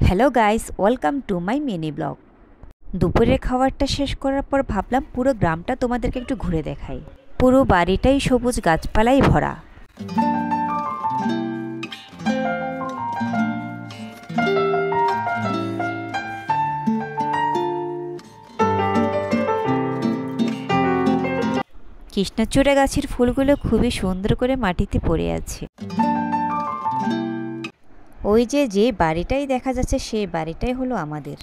Hello guys welcome to my mini vlog দুপুরের খাবারটা শেষ করার পর ভাবলাম পুরো গ্রামটা তোমাদেরকে একটু ঘুরে দেখাই। পুরো বাড়িটাই সবুজ গাছপালাই ভরা। কৃষ্ণচূড়া গাছের ফুলগুলো খুবই সুন্দর করে মাটিতে পড়ে আছে। ওই যে যে বাড়িটাই দেখা যাচ্ছে সেই বাড়িটাই হলো আমাদের।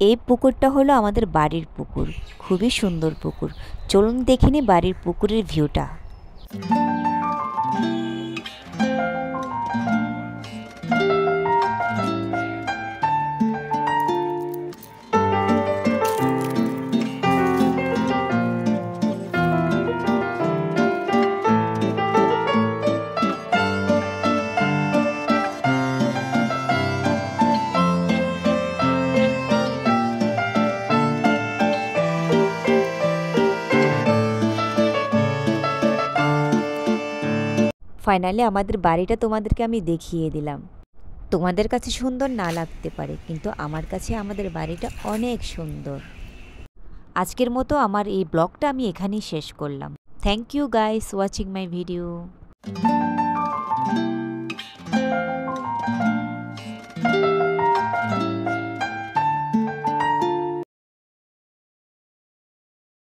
এই পুকুরটা হলো আমাদের বাড়ির পুকুর। খুবই সুন্দর পুকুর। চলুন দেখিনি বাড়ির পুকুরের ভিউটা। ফাইনালি আমাদের বাড়িটা তোমাদেরকে আমি দেখিয়ে দিলাম। তোমাদের কাছে সুন্দর না লাগতে পারে, কিন্তু আমার কাছে আমাদের বাড়িটা অনেক সুন্দর। আজকের মতো আমার এই ব্লগটা আমি এখানেই শেষ করলাম। Thank you guys watching my video